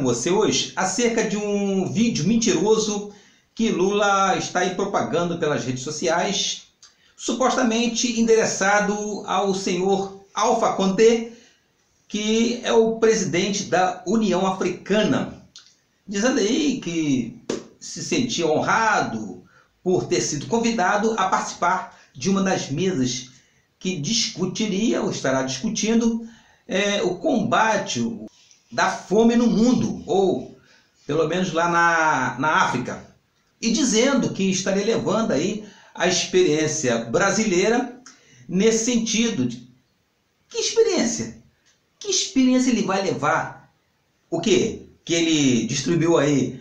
com você hoje acerca de um vídeo mentiroso que Lula está aí propagando pelas redes sociais, supostamente endereçado ao senhor Alpha Condé, que é o presidente da União Africana, dizendo aí que se sentia honrado por ter sido convidado a participar de uma das mesas que discutiria ou estará discutindo é, o combate da fome no mundo, ou pelo menos lá na, na África, e dizendo que estaria levando aí a experiência brasileira nesse sentido. Que experiência? Que experiência ele vai levar? O quê? Que ele distribuiu aí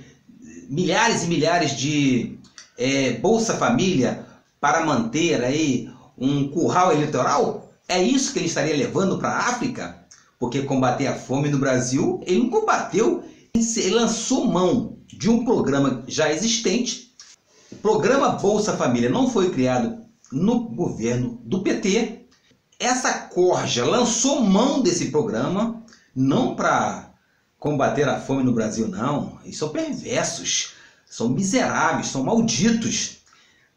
milhares e milhares de é, Bolsa Família para manter aí um curral eleitoral? É isso que ele estaria levando para a África? Porque combater a fome no Brasil, ele não combateu, ele lançou mão de um programa já existente. O programa Bolsa Família não foi criado no governo do PT. Essa corja lançou mão desse programa, não para combater a fome no Brasil, não. Eles são perversos, são miseráveis, são malditos.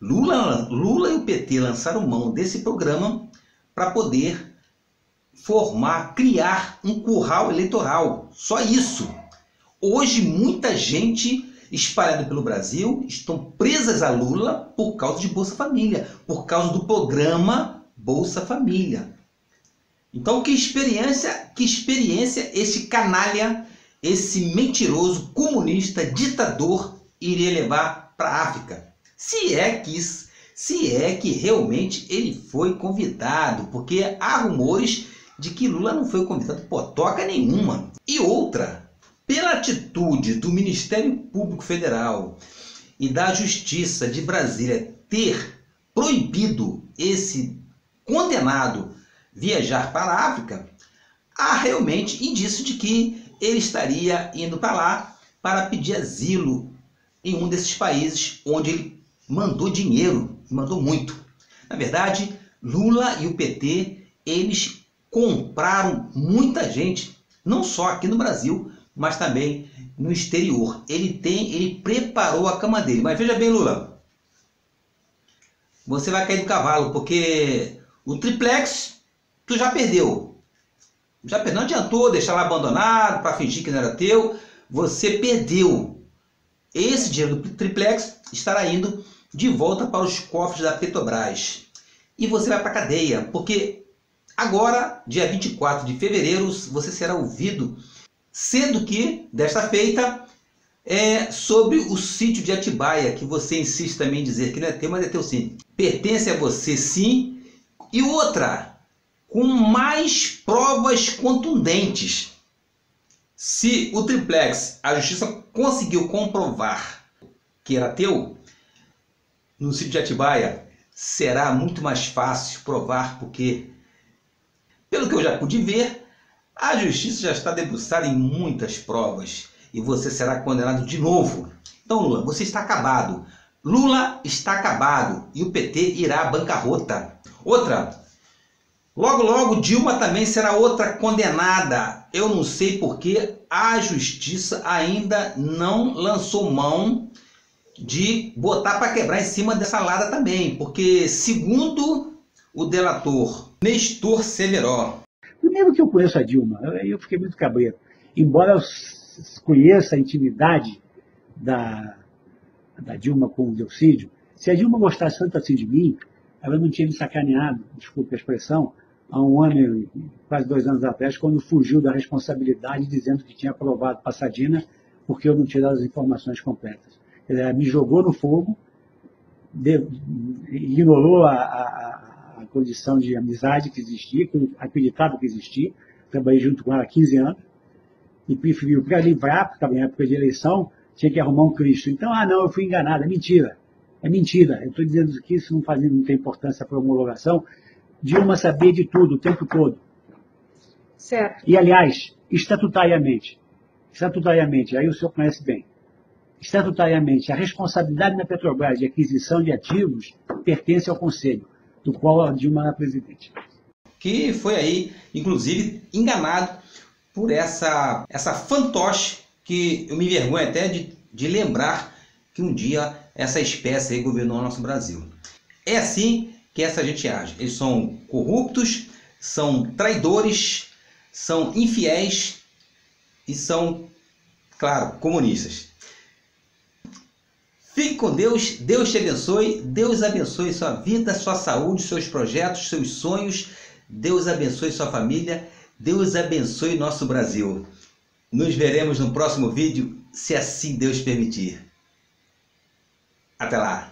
Lula, Lula e o PT lançaram mão desse programa para poder formar, criar um curral eleitoral. Só isso. Hoje muita gente espalhada pelo Brasil estão presas a Lula por causa de Bolsa Família, por causa do programa Bolsa Família. Então que experiência, que experiência esse canalha, esse mentiroso comunista ditador iria levar para a África? Se é que se é que realmente ele foi convidado, porque há rumores de que Lula não foi convidado por toca nenhuma. E outra, pela atitude do Ministério Público Federal e da Justiça de Brasília ter proibido esse condenado viajar para a África, há realmente indício de que ele estaria indo para lá para pedir asilo em um desses países onde ele mandou dinheiro, mandou muito. Na verdade, Lula e o PT, eles compraram muita gente, não só aqui no Brasil, mas também no exterior. Ele tem, ele preparou a cama dele. Mas veja bem, Lula, você vai cair do cavalo, porque o triplex tu já perdeu. Já perdeu. Não adiantou deixar lá abandonado para fingir que não era teu. Você perdeu. Esse dinheiro do triplex estará indo de volta para os cofres da Petrobras. E você vai para a cadeia, porque agora, dia 24 de fevereiro, você será ouvido, sendo que, desta feita, é sobre o sítio de Atibaia, que você insiste também em dizer que não é teu, mas é teu sim. Pertence a você sim. E outra, com mais provas contundentes. Se o triplex, a justiça conseguiu comprovar que era teu, no sítio de Atibaia, será muito mais fácil provar, porque, pelo que eu já pude ver, a justiça já está debruçada em muitas provas e você será condenado de novo. Então, Lula, você está acabado. Lula está acabado e o PT irá à bancarrota. Outra, logo logo Dilma também será outra condenada. Eu não sei porque a justiça ainda não lançou mão de botar para quebrar em cima dessa lada também, porque segundo o delator Nestor Severo. Primeiro que eu conheço a Dilma, eu fiquei muito cabreiro. Embora eu conheça a intimidade da, da Dilma com o Delcídio, se a Dilma gostasse tanto assim de mim, ela não tinha me sacaneado, desculpe a expressão, há um ano, quase dois anos atrás, quando fugiu da responsabilidade dizendo que tinha aprovado Passadina porque eu não tinha dado as informações completas me jogou no fogo, ignorou a, a, a, condição de amizade que existia, que eu acreditava que existia. Trabalhei junto com ela há 15 anos e preferiu, para livrar, porque estava em época de eleição, tinha que arrumar um Cristo. Então, ah, não, eu fui enganado. É mentira. É mentira. Eu estou dizendo que isso não faz muita importância para a homologação. Dilma sabia de tudo, o tempo todo. Certo. E, aliás, estatutariamente, estatutariamente, aí o senhor conhece bem, estatutariamente, a responsabilidade na Petrobras de aquisição de ativos pertence ao Conselho, do qual a Dilma é presidente. Que foi aí, inclusive, enganado por essa, essa fantoche que eu me envergonho até de, de lembrar que um dia essa espécie aí governou o nosso Brasil. É assim que essa gente age. Eles são corruptos, são traidores, são infiéis e são, claro, comunistas. Fique com Deus, Deus te abençoe, Deus abençoe sua vida, sua saúde, seus projetos, seus sonhos, Deus abençoe sua família, Deus abençoe nosso Brasil. Nos veremos no próximo vídeo, se assim Deus permitir. Até lá!